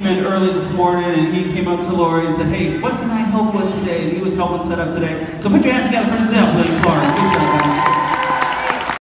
in early this morning and he came up to Lori and said, hey, what can I help with today? And he was helping set up today. So put your hands together for Giselle.